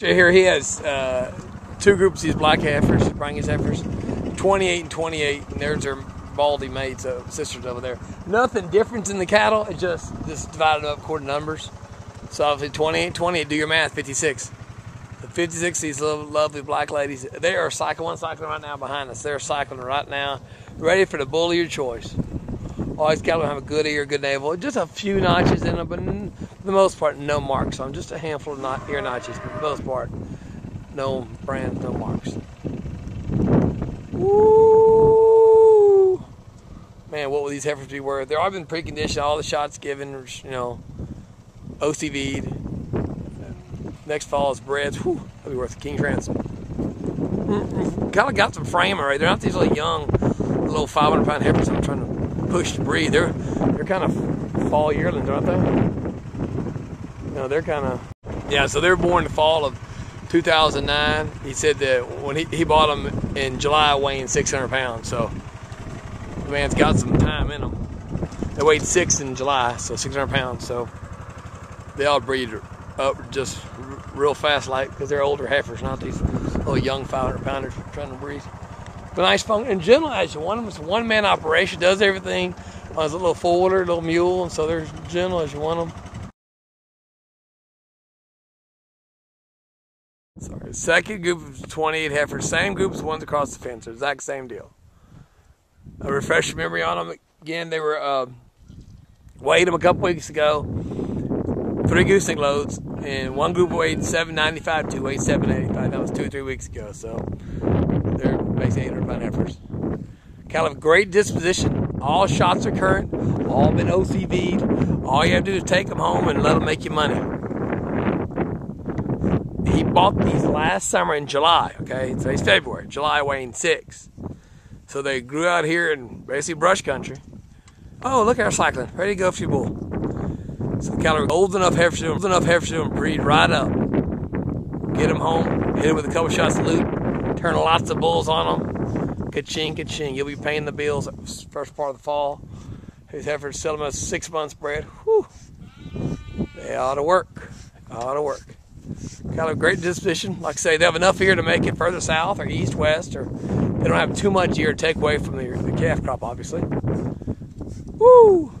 Here he has uh, two groups of these black heifers, Brangus heifers, 28 and 28, and there's their baldy mates, uh, sisters over there. Nothing different in the cattle, it's just, just divided up according to numbers. So obviously 28, 28, do your math, 56. The 56, these little, lovely black ladies, they are cycling, one cycling right now behind us. They're cycling right now, ready for the bull of your choice. Always cattle have a good ear, good navel, just a few notches in them, but for the most part, no marks on Just a handful of not, ear notches, but for the most part, no brand, no marks. Woo! Man, what will these heifers be worth? They're all been preconditioned, all the shots given, you know, OCV'd. Next fall is breads. Whew, that'll be worth a king's ransom. Kind of got some frame already. They're not these little young, little 500 pound heifers I'm trying to push to breed. They're they're kind of fall yearlings, aren't they? No, they're kind of yeah. So they're born the fall of 2009. He said that when he, he bought them in July, weighing 600 pounds. So the man's got some time in them. They weighed six in July, so 600 pounds. So they all breed up just real fast, like because they're older heifers, not these little young 500 pounders trying to breed. But nice function. General, as you want them, it's a one man operation, does everything. Uh, it's a little forwarder, little mule, and so they're gentle as you want them. Sorry. Second group of 28 heifers, same group as ones across the fence, exact same deal. I refresh your memory on them again. They were uh, weighed them a couple weeks ago. Three gooseneck loads, and one group weighed 795, two weighed 785. That was two or three weeks ago. So they're basically 800 pound heifers. Of great disposition. All shots are current. All been OCV'd. All you have to do is take them home and let them make you money. He bought these last summer in July. Okay, Today's February. July weighing six. So they grew out here in basically brush country. Oh, look at our cycling. Ready to go your bull. So the cattle are old enough heifers to old enough heifers to breed right up. Get them home, hit it with a couple shots of Lute, turn lots of bulls on them. Ka-ching, ka-ching. You'll be paying the bills first part of the fall. These heifers sell them as six months bred. Whew. They ought to work. Ought to work. Got a great disposition. Like I say, they have enough here to make it further south or east, west, or they don't have too much here to take away from the, the calf crop, obviously. Woo!